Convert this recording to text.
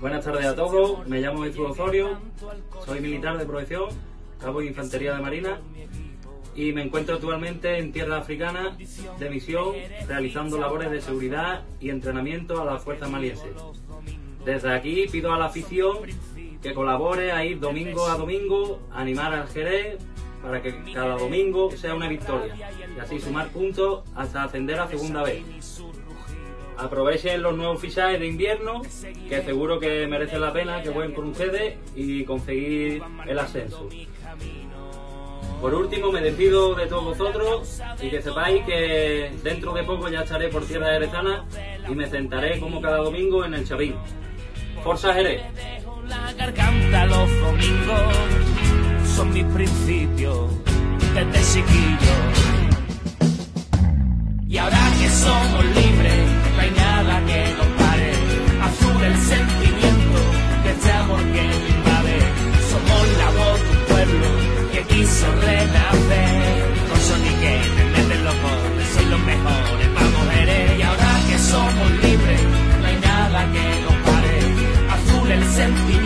Buenas tardes a todos, me llamo Jesús Osorio, soy militar de profesión, cabo de Infantería de Marina y me encuentro actualmente en tierra africana de misión realizando labores de seguridad y entrenamiento a las fuerzas malienses. Desde aquí pido a la afición que colabore a ir domingo a domingo, a animar al Jerez para que cada domingo sea una victoria y así sumar puntos hasta ascender a segunda vez. Aprovechen los nuevos fichajes de invierno, que seguro que merece la pena que jueguen con ustedes y conseguir el ascenso. Por último, me despido de todos vosotros y que sepáis que dentro de poco ya estaré por tierra de Erezana y me sentaré como cada domingo en el Chavín. Forza Jerez. Son mis principios desde chiquillo. and feel